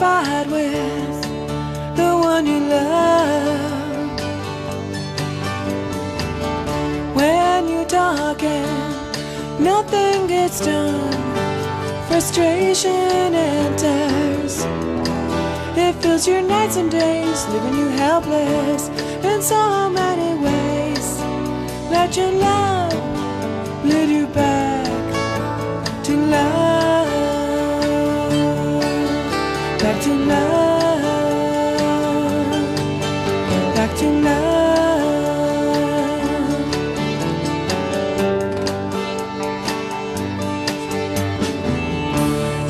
fight with the one you love. When you talk and nothing gets done, frustration enters. It fills your nights and days, leaving you helpless in so many ways. Let your love lead you back to love, to love, back to love.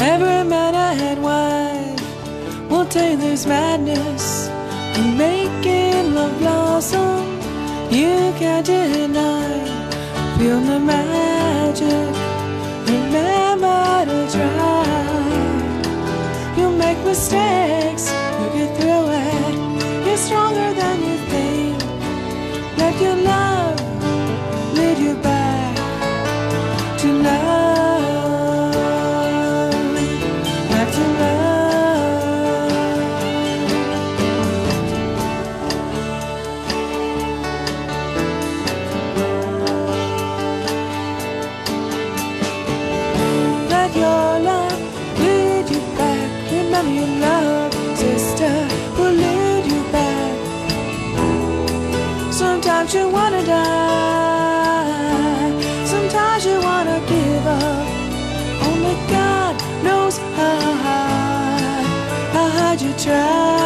Every man and wife will you there's madness in making love blossom. You can't deny, feel the. You back to love, back to love. Let your love lead you back. Remember your love, sister, will lead you back. Sometimes you You try?